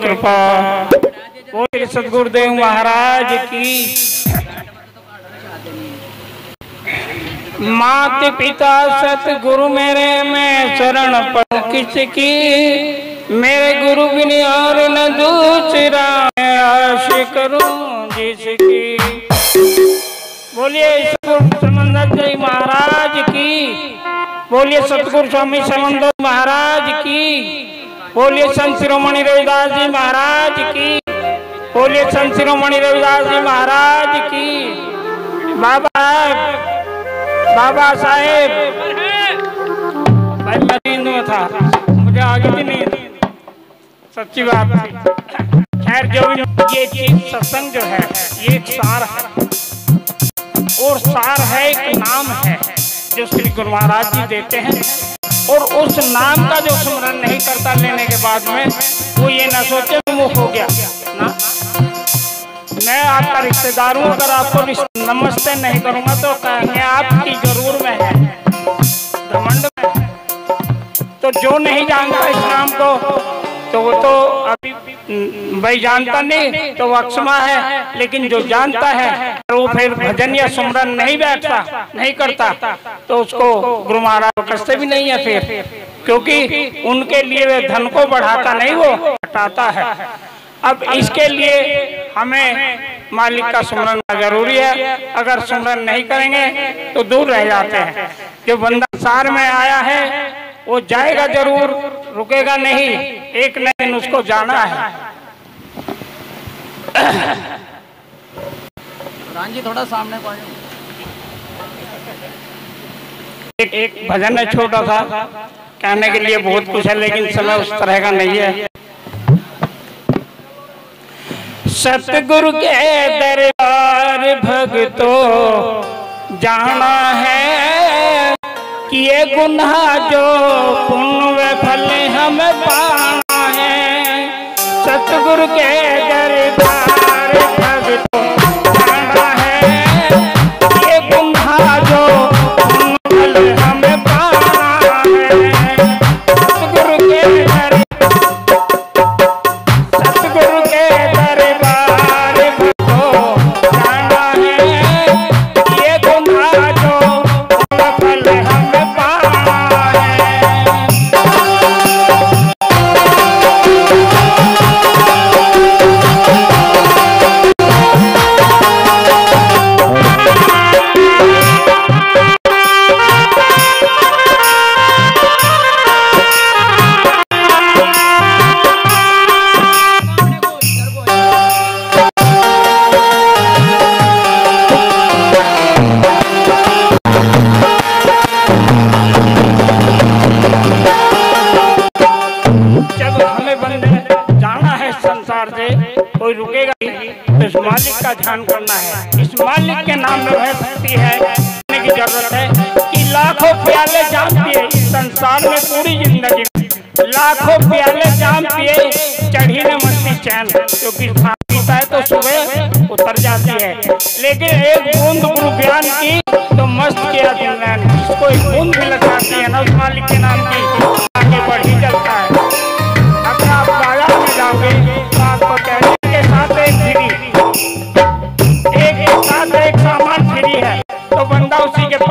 कृपा। बोलिए सदगुरुदेव महाराज की। मात पिता सतगुरु मेरे, मैं शरण पर किसकी? मेरे गुरु बिन और न दूसरा मैं आश करूँ जिसकी। बोलिए समंदर महाराज की। बोलिए, सतगुरु स्वामी समंदर महाराज की। बोलिए संत शिरोमणि रविदास जी महाराज की। बोलिए संत शिरोमणि रविदास जी महाराज की। बाबा बाबा साहेब। भाई, मैं नींद में था। मुझे आगे भी नहीं सच्ची बात खैर, जो भी ये सत्संग जो है, ये सार है। और सार है एक नाम है। जो श्री गुरु महाराज जी देते हैं। और उस नाम का जो स्मरण नहीं करता लेने के बाद में, वो ये ना सोचे मुख हो गया। ना? मैं आपका रिश्तेदार हूँ, अगर आपको नमस्ते नहीं करूँगा तो कहेंगे, आपकी ज़रूर में है। घमंड में। तो जो नहीं जानता इस नाम को तो वो तो अभी भाई जानता नहीं तो अक्षमा है, लेकिन जो जानता है, वो फिर भजन या सुमरन नहीं बैठता, नहीं करता तो उसको गुरु महाराज कसते भी नहीं है फिर, क्योंकि उनके लिए वे धन को बढ़ाता नहीं, वो हटाता है। अब इसके लिए हमें मालिक का सुमरन ज़रूरी है, अगर सुमरन नहीं करेंगे तो दूर रह जाते हैं। जो बंदा सार में आया है, वो जाएगा ज़रूर रुकेगा नहीं एक न दिन उसको जाना है। जी थोड़ा सामने एक एक भजन है छोटा सा कहने के लिए बहुत कुछ है लेकिन समय उस तरह का नहीं है। सतगुरु के दरबार भगतो जाना है कि ये गुनाह जो पुण्य फल हम पाए। सतगुरु के दरबार भगतो मालिक का ध्यान करना है। इस मालिक के नाम में वह भक्ति है। की ज़रूरत है कि लाखों प्याले जाम पिए इस संसार में पूरी ज़िंदगी। लाखों प्याले जाम पिए, चढ़ी ने मस्ती चैन। क्योंकि पीता है तो सुबह उतर जाती है। लेकिन एक बूंद गुरु ज्ञान की तो मस्त किया दिल ने जिसको एक बूंद भी लग जाती है ना उस मालिक के नाम की।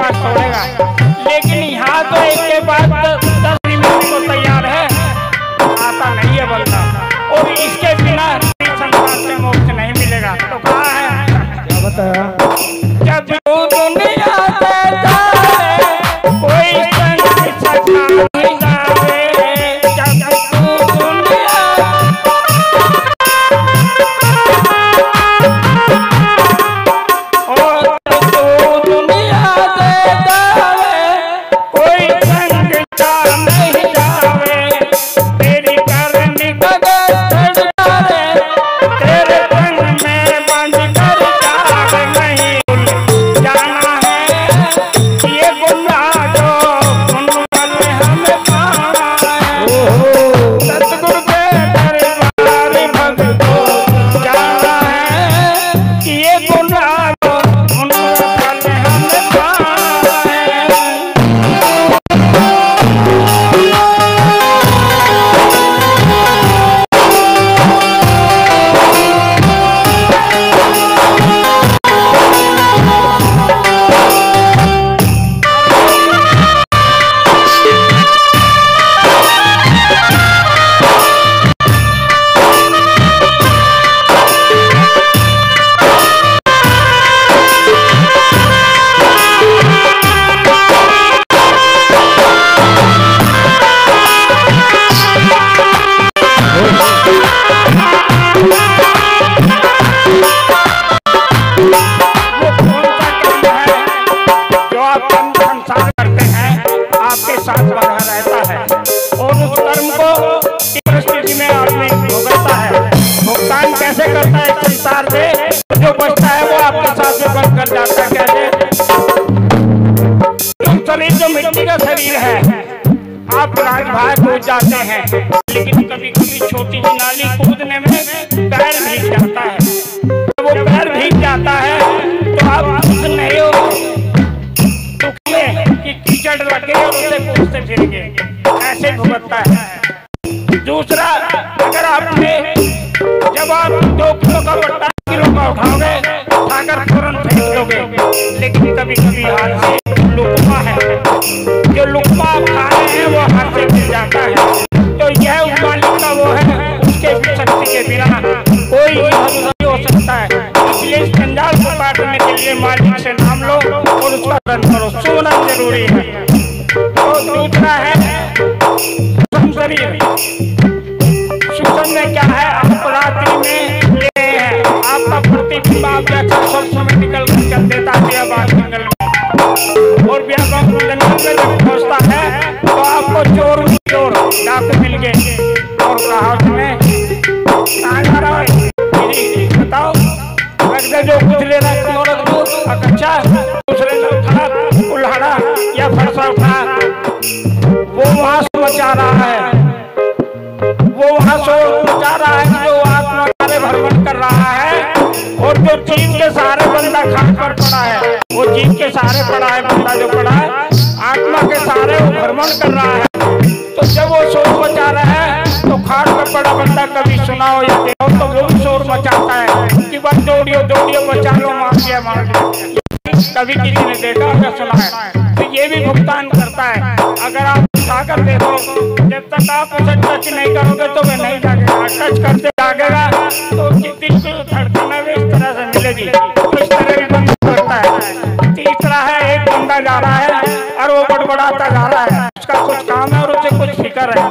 के लेकिन यहाँ तो एक के बाद दस किलो का किलो का उठाओगे उठाकर तुरंत फेंक दोगे। लेकिन कभी कभी हाथ प्रतिबिंब आप जैसा सब समय निकल कर चल देता है बात जंगल में और व्यापक जंगल में जब पहुँचता है तो आपको चोर चोर डाकू मिल गए और कहा उसने बताओ जो कुछ ले रहा क्यों अच्छा दूसरे ने उठा कुल्हाड़ा या फरसा उठा वो वहाँ से मचा रहा है। वो वहाँ शोर मचा रहा है जो और जो चीन के सहारे बंदा खाट पर पड़ा है, वो जीव के सहारे पड़ा है बंदा जो पड़ा है, आत्मा के सहारे वो भ्रमण कर रहा है। तो जब वो शोर मचा रहा है तो खाट पर पड़ा बंदा कभी सुनाओ या देखो तो वो भी शोर मचाता है। कि बस दौड़ियो दौड़ियो बचा लो मार दिया मार दिया कभी किसी ने देखा या सुना है तो ये भी भुगतान करता है। अगर आप उठाकर देखो, जब तक आप उसे टच नहीं करोगे तो वह नहीं जागेगा। टच करते जागेगा तो दिल मिलेगी। इस तरह भी बंद करता है। तीसरा है, एक बंदा जा रहा है और वो बड़बड़ाता जा रहा है। उसका कुछ काम है और उसे कुछ फ़िक्र है।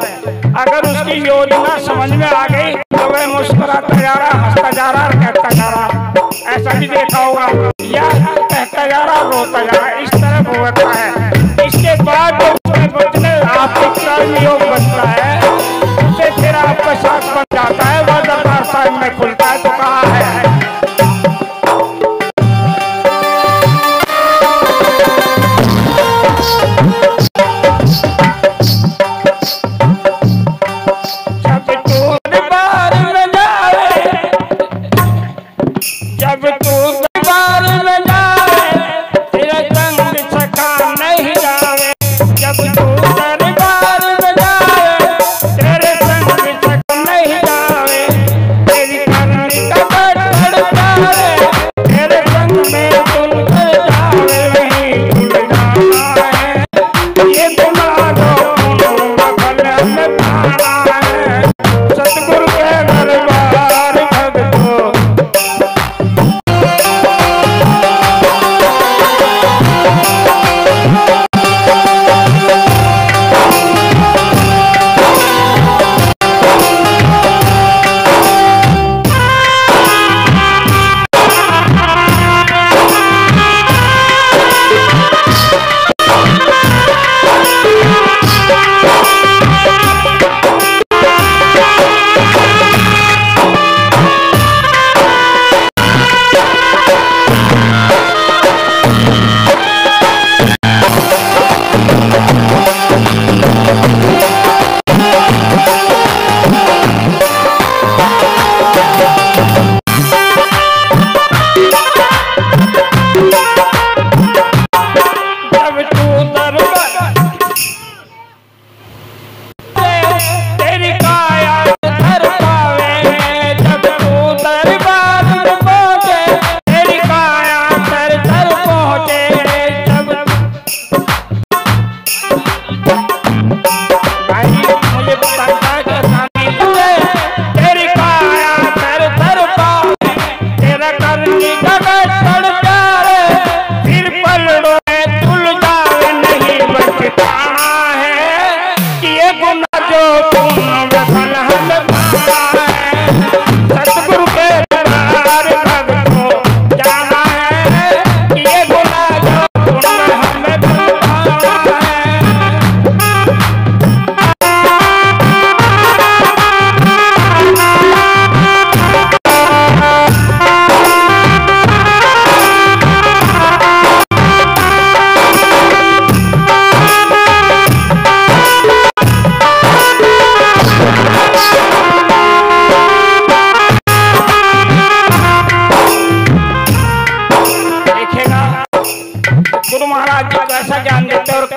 अगर उसकी योजना समझ में आ गई तो वह मुस्कुराता जा रहा, हंसता जा रहा और कहता जा रहा। ऐसा भी देखा होगा। या कहता जा रहा, रोता जा रहा। इस तरह भुगतता है। इसके बाद जो आपके कर्म योग बनता है। उसे फिर आपका साथ बन जाता है। qué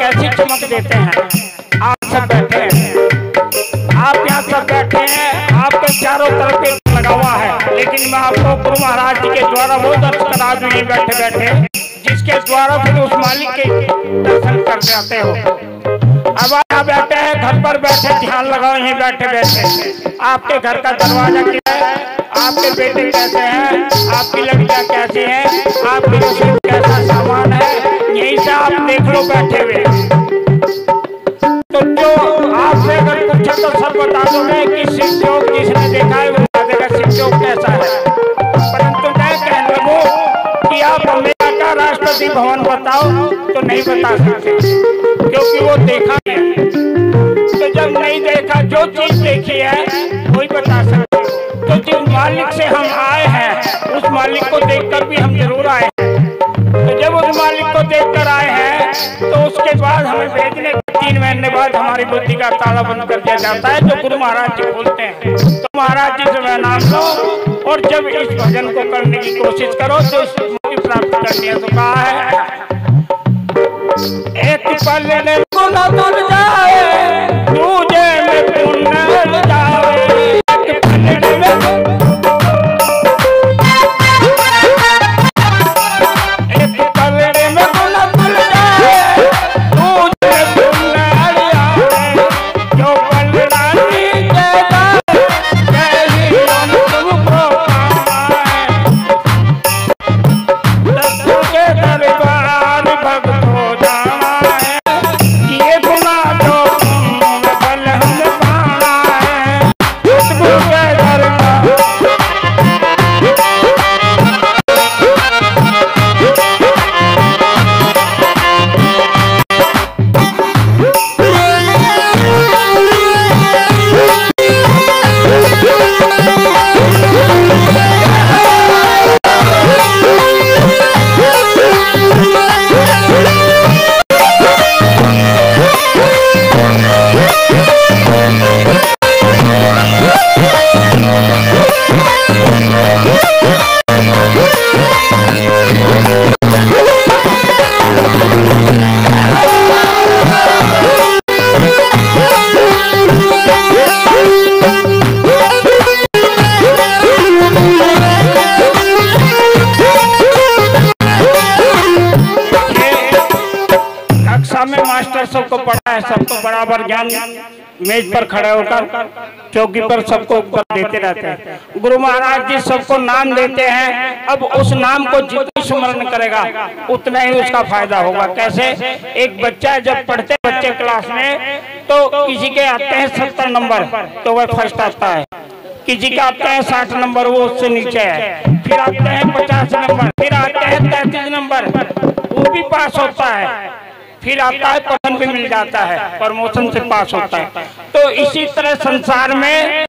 चमक देते हैं। आप सब बैठे हैं। आप यहाँ सब बैठे हैं। आपके चारों तरफ़ एक लगा हुआ है। लेकिन मैं आपको गुरु महाराज जी के द्वारा वो दर्शन करा दूँ ये बैठे बैठे जिसके द्वारा फिर उस मालिक के दर्शन कर जाते हो। अब आप बैठे हैं, घर पर बैठे, ध्यान लगाओ, यहीं बैठे बैठे आपके घर का दरवाज़ा क्या है? आपके बेटे कैसे हैं? आपकी लड़कियाँ कैसी हैं? आपकी नहीं क्योंकि वो देखा है। तो जब नहीं देखा, जो चीज़ देखी है, वही बता सकते तो जिस मालिक से हम आए हैं, उस मालिक को देखकर भी हम ज़रूर आए हैं। तो जब उस मालिक को देखकर आए हैं तो उसके बाद हमें भेजने तीन महीने बाद हमारी बुद्धि का ताला बंद कर दिया जाता है, जो गुरु महाराज जी बोलते हैं। तो महाराज जी से मैं नाम लो, और जब इस भजन को करने की कोशिश करो तो इस प्राप्त करने तो कहा है। एक पल ने गुना जाए। बराबर ज्ञान मेज पर खड़े होकर चौकी पर सबको देते रहते हैं। गुरु महाराज जी सबको नाम देते हैं। अब उस नाम को जितनी स्मरण करेगा, उतना ही उसका फ़ायदा होगा। कैसे? एक बच्चा जब पढ़ते बच्चे क्लास में तो किसी के आते हैं सत्तर नंबर तो वह फ़र्स्ट आता है। किसी के आते हैं साठ नंबर, वो उससे नीचे है। फिर आते हैं पचास नंबर, फिर आते हैं तैतीस नंबर, वो भी पास होता है। फिर आता है पसंद भी मिल जाता है प्रमोशन से पास होता है। तो इसी तरह संसार में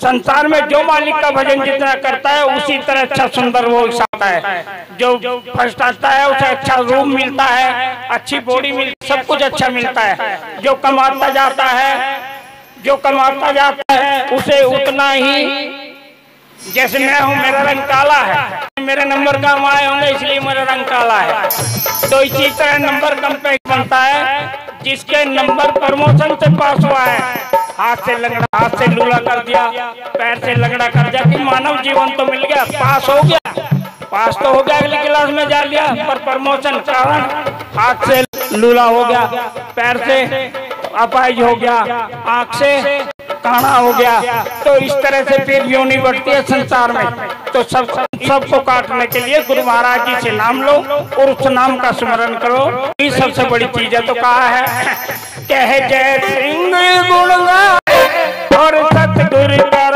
संसार में जो मालिक का भजन जितना करता है उसी तरह अच्छा सुंदर वो आता है। जो फ़र्स्ट आता है उसे अच्छा रूम मिलता है अच्छी बॉडी मिलती सब कुछ अच्छा मिलता है। जो कमाता जाता है जो कमाता जाता है उसे उतना ही जैसे मैं हूँ मेरा रंग काला है। मेरे नंबर कम आए होंगे, इसलिए मेरा रंग काला है। तो इसी तरह नंबर कम पे बनता है, जिसके नंबर प्रमोशन से पास हुआ है। हाथ से लंगड़ा, हाथ से लूला कर दिया, पैर से लगड़ा कर दिया कि मानव जीवन तो मिल गया, पास हो गया। पास तो हो गया, अगली क्लास में जा लिया, पर प्रमोशन कारण हाथ से लूला हो गया, पैर से अपाइज हो गया। आँख से काना हो गया। तो इस तरह से फिर योनि बढ़ती है संसार में। तो सब, सबको काटने के लिए गुरु महाराज जी से नाम लो और उस नाम का स्मरण करो। ये सबसे बड़ी चीज़ है तो कहा है, कह जय सिंह गुण और सतगुरु का